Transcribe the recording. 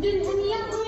Dunia.